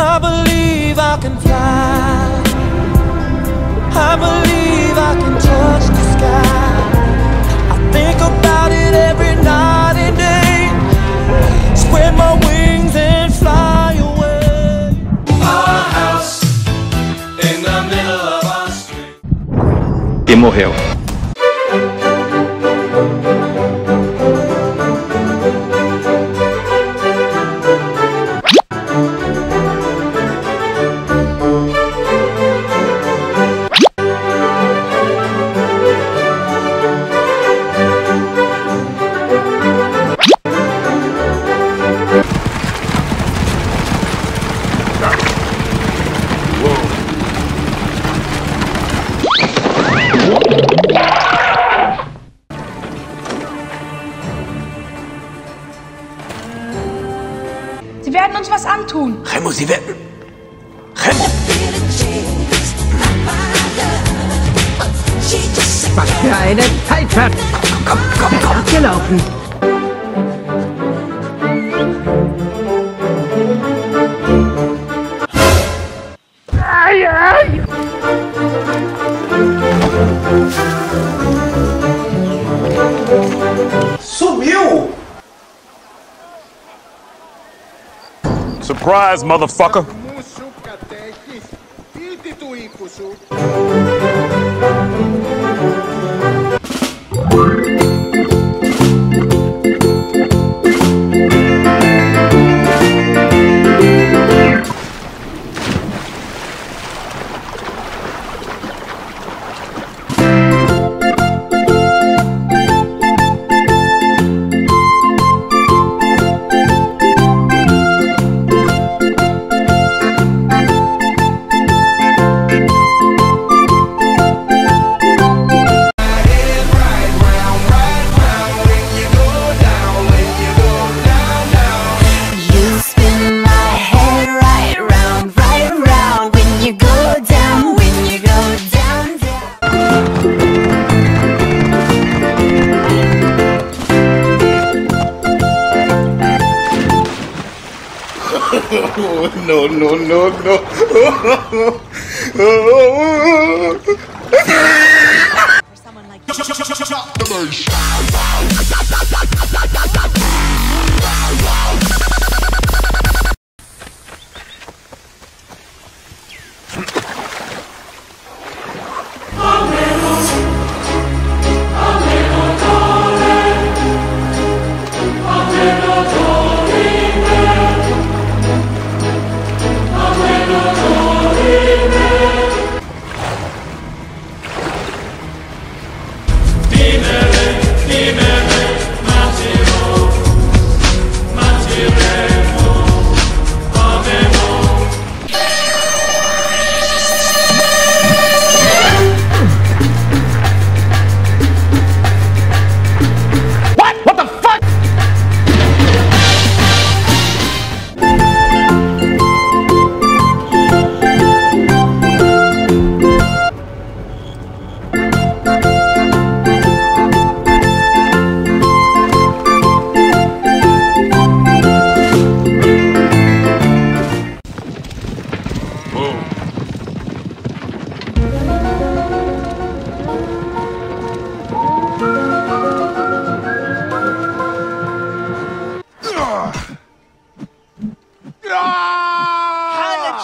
I believe I can fly. I believe I can touch the sky. I think about it every night and day. Spread my wings and fly away. Our house in the middle of our street. E morreu. Was antun. Remo, sie werden. Remo! Was für eine Zeit hat. Komm, komm, komm. Abgelaufen. Ai, ai. Sumiu! Surprise, motherfucker. No, no, no, no. For someone like.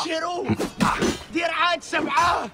شيرو دير عاد سبعة.